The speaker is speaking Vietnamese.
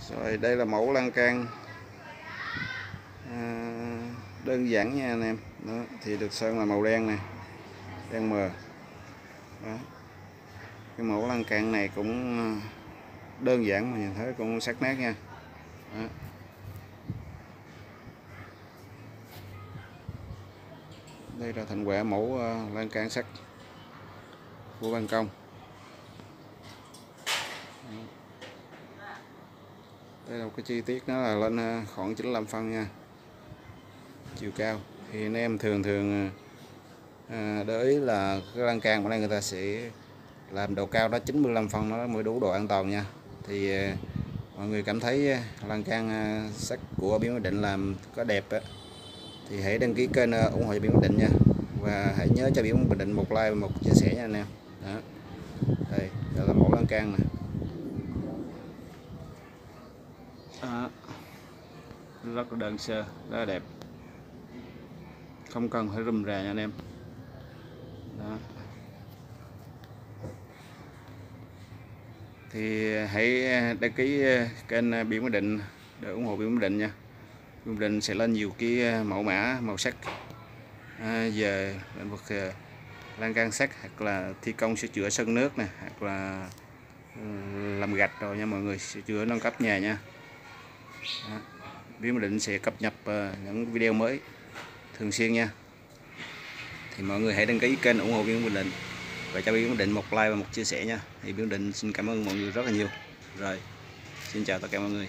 rồi đây là mẫu lan can. À, đơn giản nha anh em. Đó thì được sơn là màu đen này đen mờ. Đó. cái mẫu lan can này cũng à, đơn giản mà nhìn thấy cũng sắc nét nha. Đó. đây là thành quả mẫu à, lan can sắt của ban công. Đây là một cái chi tiết nó là lên ờ, khoảng 95 phân nha. Chiều cao. Thì anh em thường thường à, để ý là cái lan can của đây người ta sẽ làm độ cao đó 95 phân nó mới đủ độ an toàn nha. Thì à, mọi người cảm thấy lan can à, sắt của Biên Bình Định làm có đẹp á, thì hãy đăng ký kênh ủng hộ cho Biển Định nha. Và hãy nhớ cho Biên Bình Định một like và một chia sẻ nha anh em. Đó. Đây đây là mẫu lan can này đó rất là đơn sơ rất là đẹp. Không cần phải rùm rà nha anh em. Đó. Thì eh, hãy eh, đăng ký eh, kênh Biển Bình Định để ủng hộ Biển Bình Định nha. Biển Bình Định sẽ lên nhiều cái mẫu mã màu sắc. À, về lĩnh vực lan can sắt hoặc là thi công sửa chữa sân nước nè hoặc là ừ, làm gạch rồi nha mọi người. Sửa chữa nâng cấp nhà nha. Đó. Viêm Định sẽ cập nhật ờ, những video mới thường xuyên nha. Thì mọi người hãy đăng ký kênh ủng hộ Viêm Bình Định và cho Viêm Bình Định một like và một chia sẻ nha. Thì Viêm Định xin cảm ơn mọi người rất là nhiều. Rồi, xin chào tất cả mọi người.